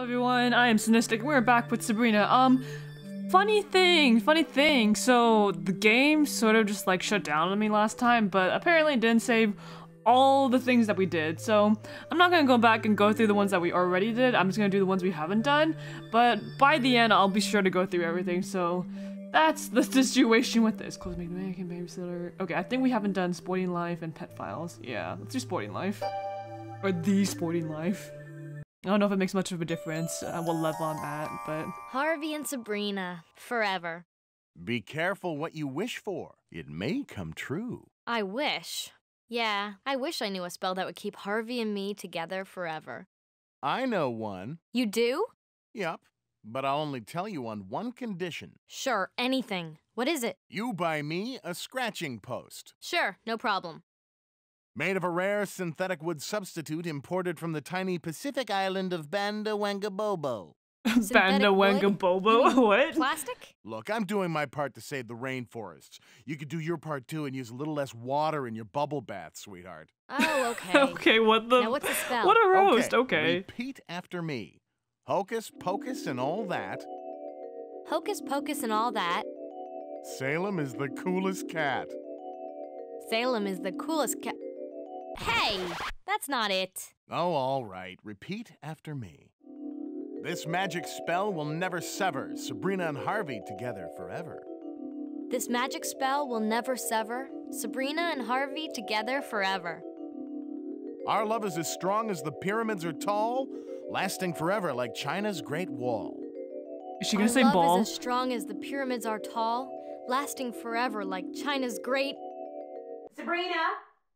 Hello everyone, I am Cynistic. We're back with Sabrina. Um, funny thing, funny thing. So the game sort of just like shut down on me last time, but apparently it didn't save all the things that we did. So I'm not gonna go back and go through the ones that we already did. I'm just gonna do the ones we haven't done. But by the end, I'll be sure to go through everything. So that's the situation with this. Close American babysitter. Okay, I think we haven't done sporting life and pet files. Yeah, let's do sporting life. Or the sporting life. I don't know if it makes much of a difference uh, what level I'm at, but Harvey and Sabrina, forever. Be careful what you wish for. It may come true. I wish. Yeah, I wish I knew a spell that would keep Harvey and me together forever. I know one. You do? Yep. But I'll only tell you on one condition. Sure, anything. What is it? You buy me a scratching post. Sure, no problem. Made of a rare synthetic wood substitute imported from the tiny Pacific island of Banda Wangabobo. Banda wood? Wanga Bobo. You hmm. mean what? Plastic? Look, I'm doing my part to save the rainforests. You could do your part too and use a little less water in your bubble bath, sweetheart. Oh, okay. okay, what the? Now what's the spell? What a roast. Okay. Repeat after me. Hocus pocus and all that. Hocus pocus and all that. Salem is the coolest cat. Salem is the coolest ca- Hey! That's not it. Oh, all right. Repeat after me. This magic spell will never sever Sabrina and Harvey together forever. This magic spell will never sever Sabrina and Harvey together forever. Our love is as strong as the pyramids are tall, lasting forever like China's Great Wall. Is she gonna Our say love ball? is as strong as the pyramids are tall, lasting forever like China's great Sabrina,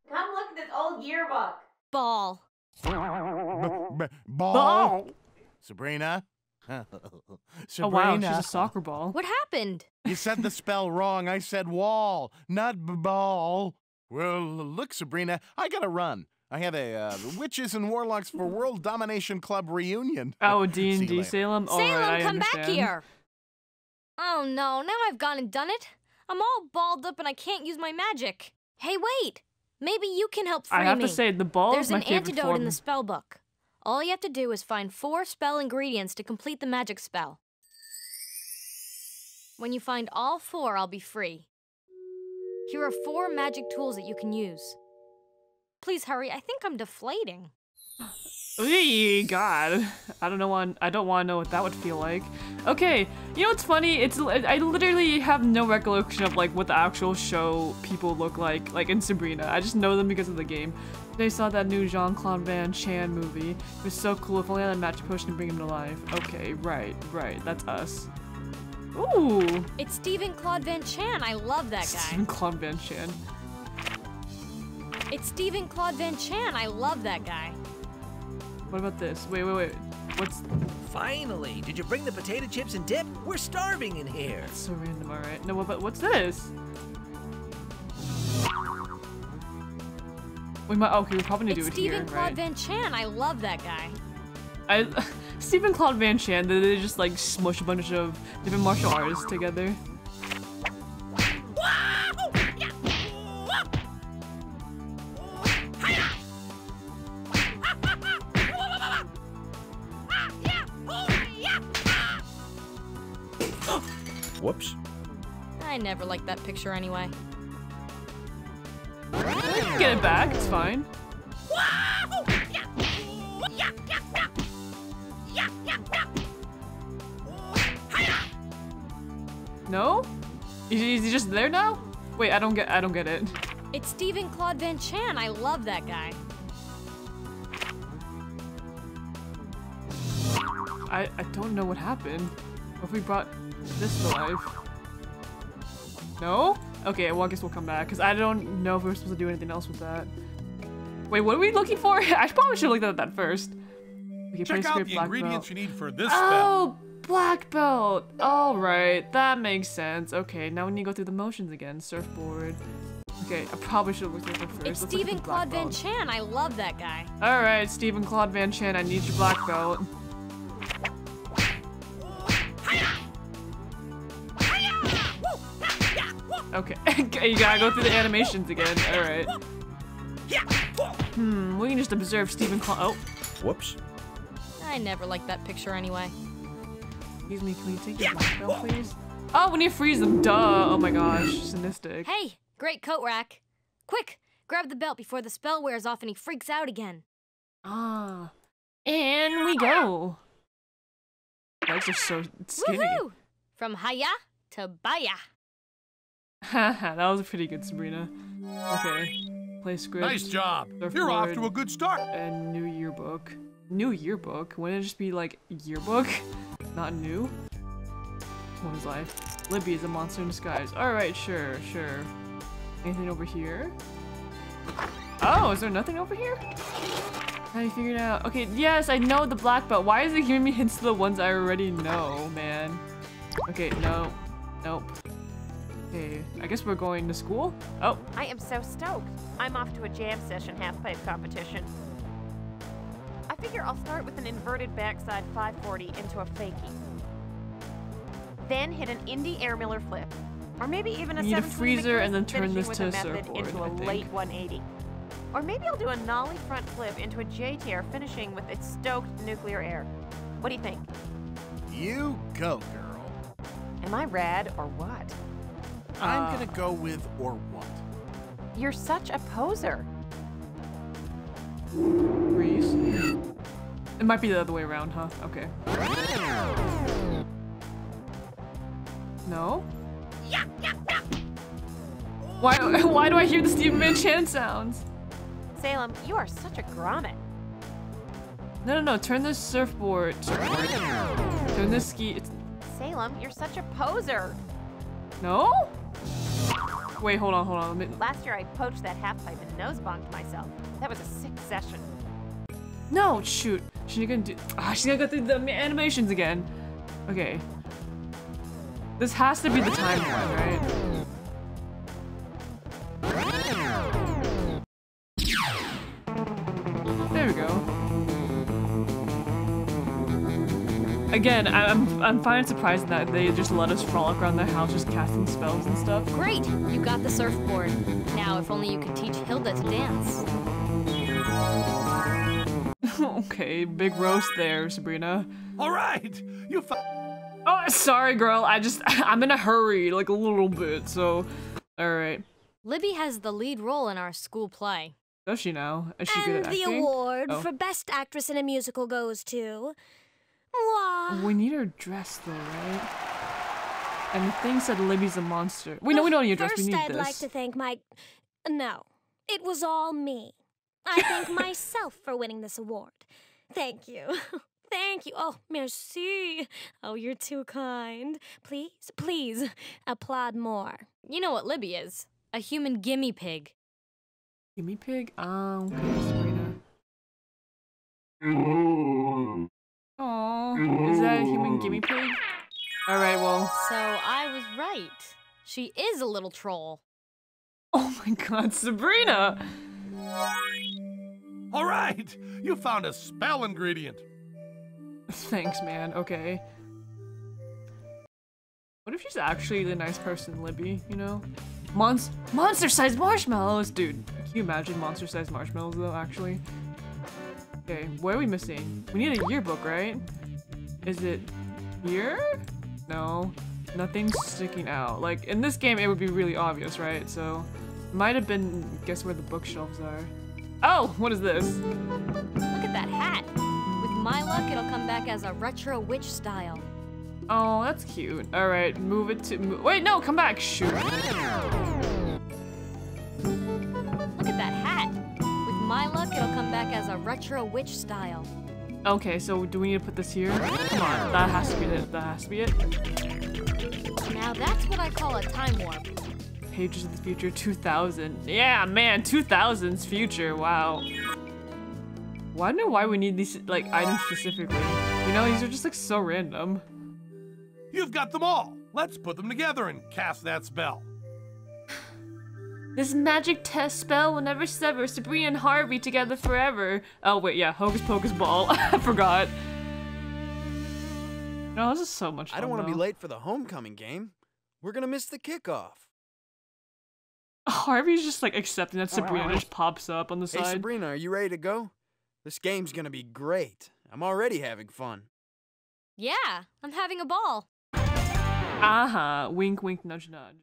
come look at this old yearbook. ball. B- b- ball. Ball. Sabrina. Oh Sabrina. wow, she's a soccer ball. What happened? You said the spell wrong. I said wall, not ball. Well, look, Sabrina, I gotta run. I have a uh, Witches and Warlocks for World Domination Club reunion. Oh, D&D later. Salem. All Salem, right, I come back here. Oh no, now I've gone and done it. I'm all balled up and I can't use my magic. Hey, wait. Maybe you can help free I have me. to say the ball There's is my an favorite antidote form. in the spell book. All you have to do is find four spell ingredients to complete the magic spell. When you find all four, I'll be free. Here are four magic tools that you can use. Please hurry, I think I'm deflating. Eey, God, I don't know. Want I don't want to know what that would feel like. Okay, you know what's funny? It's I literally have no recollection of like what the actual show people look like, like in Sabrina. I just know them because of the game. They saw that new Jean Claude Van Chan movie. It was so cool. If only I had a magic potion to bring him to life. Okay, right, right. That's us. Ooh, It's Stephen Claude Van Chan. I love that guy. Stephen Claude Van Chan. It's Stephen Claude Van Chan. I love that guy. What about this? Wait, wait, wait. What's Finally! Did you bring the potato chips and dip? We're starving in here. so random? All right. No, but what's this? We might. Okay, we probably need to It's do it Stephen here, Claude right? Van Chan. I love that guy. I, Stephen Claude Van Chan, they, they just like smush a bunch of different martial artists together. Whoops. I never liked that picture anyway. Get it back, it's fine. No? Is, is he just there now? Wait, I don't get. I don't get it. It's Stephen Claude Van Chan. I love that guy. I I don't know what happened. What if we brought this to life? No? Okay, well I guess we'll come back because I don't know if we're supposed to do anything else with that. Wait, what are we looking for? I probably should have looked at that first. Okay, Check place out the black ingredients belt. you need for this oh, spell. Oh, black belt. All right, that makes sense. Okay, now we need to go through the motions again. Surfboard. Okay, I probably should have looked at that first. It's Let's Stephen Claude Van. Chan. I love that guy. All right, Stephen Claude Van Chan, I need your black belt. Okay, you gotta go through the animations again. All right. Hmm, we can just observe Stephen Claude. Oh, Whoops. I I never liked that picture anyway. Excuse me, can we take the black belt, please? Oh, we need to freeze them. Duh. Oh my gosh, sadistic. Hey, great coat rack. Quick, grab the belt before the spell wears off and he freaks out again. Ah. And we go. Legs are so skinny. From Haya to Baya. Haha, that was a pretty good, Sabrina. Okay. Play script. Nice job. You're off to a good start. And new yearbook. New yearbook? Wouldn't it just be like yearbook? Not new? What is life? Libby is a monster in disguise. Alright, sure, sure. Anything over here? Oh, is there nothing over here? How do you figure it out? Okay, yes, I know the black belt. Why is it giving me hints to the ones I already know, man? Okay, no. Nope. Okay, I guess we're going to school? Oh, I am so stoked. I'm off to a jam session half pipe competition. I figure I'll start with an inverted backside 540 into a fakie. Then hit an indie air miller flip. Or maybe even a You need a freezer and then turn this with to a a method surfboard, into I a think. late 180. Or maybe I'll do a nollie front flip into a JTR finishing with its stoked nuclear air. What do you think? You go, girl. Am I rad or what? I'm Uh, gonna go with or what? You're such a poser. freeze. It might be the other way around, huh? Okay. No? Why, why do I hear the Stephen Man Chan sounds? Salem, you are such a grommet. No, no, no. Turn this surfboard. surfboard. Turn this ski. It's, Salem, you're such a poser. no? Wait, hold on, hold on. Me, Last year I poached that half pipe and nose bonked myself. That was a sick session. no, shoot. She's gonna do. Ah, she's gonna go through the animations again. Okay. This has to be the time one, right? Again, I- I'm I'm finding surprised that they just let us frolic around the house just casting spells and stuff. Great, you got the surfboard. Now, if only you could teach Hilda to dance. okay, big roast there, Sabrina. All right. You found. Oh, sorry, girl. I just I'm in a hurry, like a little bit. So, all right. Libby has the lead role in our school play. Does she now? Is she good And at the acting? award Oh. for Best Actress in a Musical goes to. Mwah. We need her dress though, right? And the thing said Libby's a monster. Wait, no, we don't need a dress. First, we need I'd this. like to thank my. No, it was all me. I thank myself for winning this award. Thank you. Thank you. Oh, merci. Oh, you're too kind. Please, please, applaud more. You know what Libby is a human gimme pig. Gimme pig. Oh, okay, Sabrina. Aw, is that a human gimme pig? All right, well. So I was right. She is a little troll. Oh my God, Sabrina. All right. You found a spell ingredient. Thanks, man. Okay. What if she's actually the nice person, Libby? You know, Monst monster-sized marshmallows, dude. Can you imagine monster-sized marshmallows though? Actually. Okay, what are we missing? We need a yearbook, right? Is it here? No, nothing's sticking out. Like in this game, it would be really obvious, right? So, might have been. Guess where the bookshelves are. Oh, what is this? Look at that hat. With my luck, it'll come back as a retro witch style. Oh, that's cute. All right, move it to. Mo Wait, no, come back. Shoot. Look at that hat. With my luck, it'll come back as a retro witch style. Okay, so do we need to put this here? Come on, that has to be it. That has to be it. Now that's what I call a time warp. Pages of the Future 2000. Yeah, man, 2000's future. Wow. Well, I don't know why we need these like items specifically. You know, these are just like so random. You've got them all. Let's put them together and cast that spell. This magic test spell will never sever Sabrina and Harvey together forever. Oh wait, yeah, Hocus Pocus Ball. I forgot. No, this is so much fun. I don't want to be late for the homecoming game. We're gonna miss the kickoff. Harvey's just like accepting that Sabrina just pops up on the Hey side. Sabrina, are you ready to go? This game's gonna be great. I'm already having fun. Yeah, I'm having a ball. Uh-huh. Wink, wink, nudge, nudge.